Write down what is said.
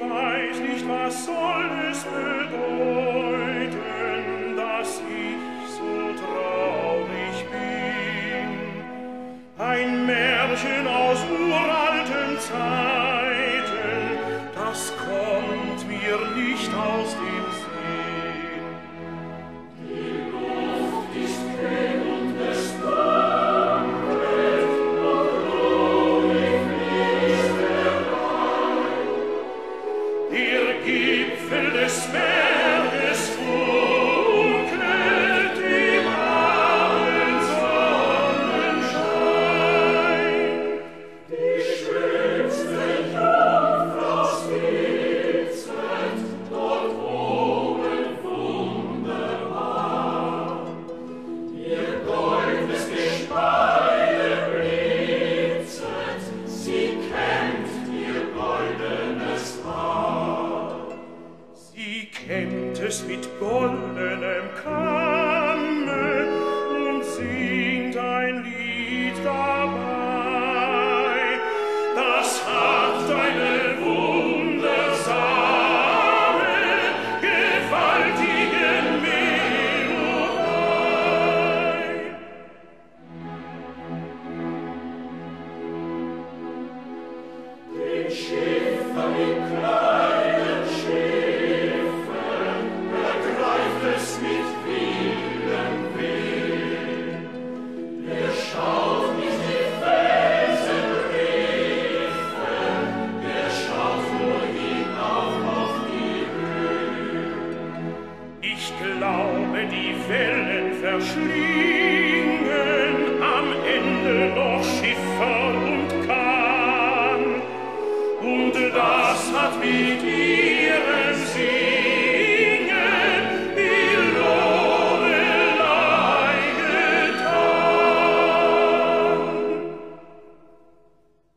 weiß nicht, was soll es bedeuten, dass ich so traurig bin. Ein Märchen aus uralten Zeiten, das kommt mir nicht aus dem despair. hemmtes mit goldenem Kamme und singt ein Lied dabei. Das hat eine wundersame, gewaltige Melodie. Den Schiff im Kleid die Wellen verschlingen am Ende noch